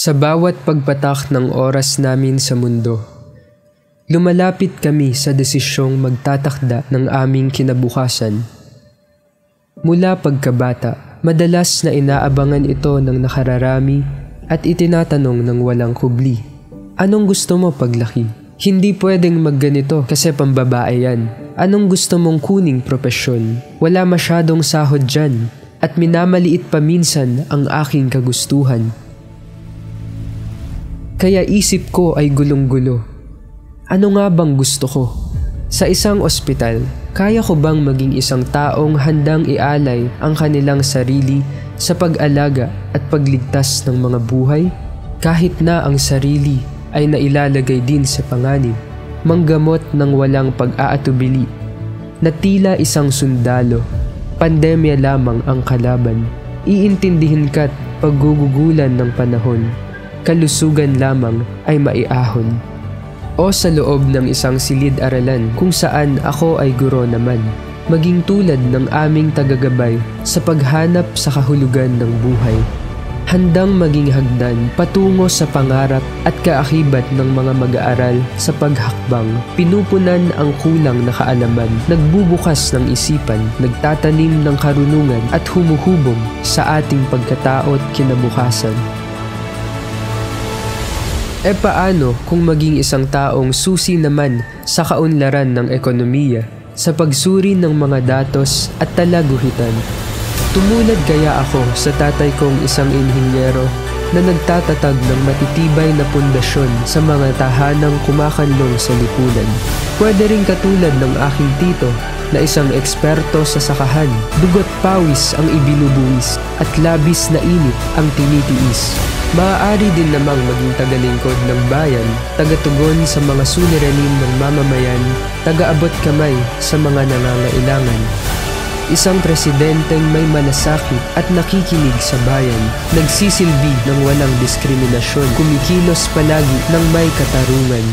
Sa bawat pagpatak ng oras namin sa mundo, lumalapit kami sa desisyong magtatakda ng aming kinabukasan. Mula pagkabata, madalas na inaabangan ito ng nakararami at itinatanong ng walang kubli. Anong gusto mo paglaki? Hindi pwedeng magganito kasi pambabae yan. Anong gusto mong kuning propesyon? Wala masyadong sahod dyan at minamaliit pa minsan ang aking kagustuhan. Kaya isip ko ay gulong-gulo. Ano nga bang gusto ko? Sa isang ospital, kaya ko bang maging isang taong handang ialay ang kanilang sarili sa pag-alaga at pagligtas ng mga buhay? Kahit na ang sarili ay nailalagay din sa panganib, manggamot ng walang pag-aatubili, na tila isang sundalo, pandemya lamang ang kalaban, iintindihin ka't paggugugulan ng panahon, kalusugan lamang ay maiahon. O sa loob ng isang silid-aralan kung saan ako ay guro naman, maging tulad ng aming tagagabay sa paghanap sa kahulugan ng buhay handang maging hagdan patungo sa pangarap at kaakibat ng mga mag-aaral sa paghakbang. Pinupunan ang kulang na kaalaman, nagbubukas ng isipan, nagtatanim ng karunungan at humuhubog sa ating pagkatao at kinabukasan. E paano kung maging isang taong susi naman sa kaunlaran ng ekonomiya, sa pagsuri ng mga datos at talaguhitan? Tumulad kaya ako sa tatay kong isang inhinyero na nagtatatag ng matitibay na pundasyon sa mga tahanang kumakanlong sa lipunan. Pwede rin katulad ng aking tito na isang eksperto sa sakahan, dugot pawis ang ibinubuwis at labis na init ang tinitiis. Maaari din namang maging tagalingkod ng bayan, tagatugon sa mga suliranin ng mamamayan, tagaabot kamay sa mga nangangailangan, Isang presidenteng may malasakit at nakikinig sa bayan, nagsisilbi ng walang diskriminasyon, kumikilos palagi ng may katarungan.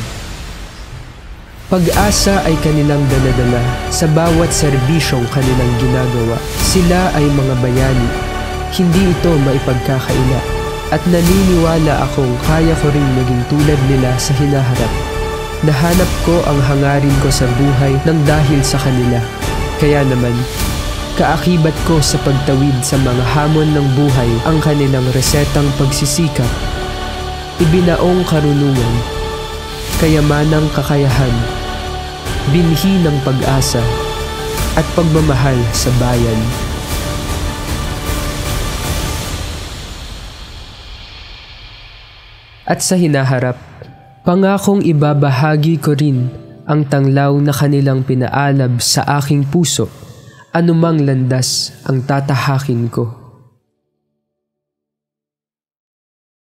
Pag-asa ay kanilang daladala sa bawat serbisyong kanilang ginagawa. Sila ay mga bayani. Hindi ito maipagkakaila. At naniniwala akong kaya ko rin maging tulad nila sa hinaharap. Nahanap ko ang hangarin ko sa buhay ng dahil sa kanila. Kaya naman, Kaakibat ko sa pagtawid sa mga hamon ng buhay ang kanilang resetang pagsisikap, ibinaong karunungan, kayamanang kakayahan, binhi ng pag-asa, at pagmamahal sa bayan. At sa hinaharap, pangakong ibabahagi ko rin ang tanglaw na kanilang pinaalab sa aking puso anumang landas ang tatahakin ko.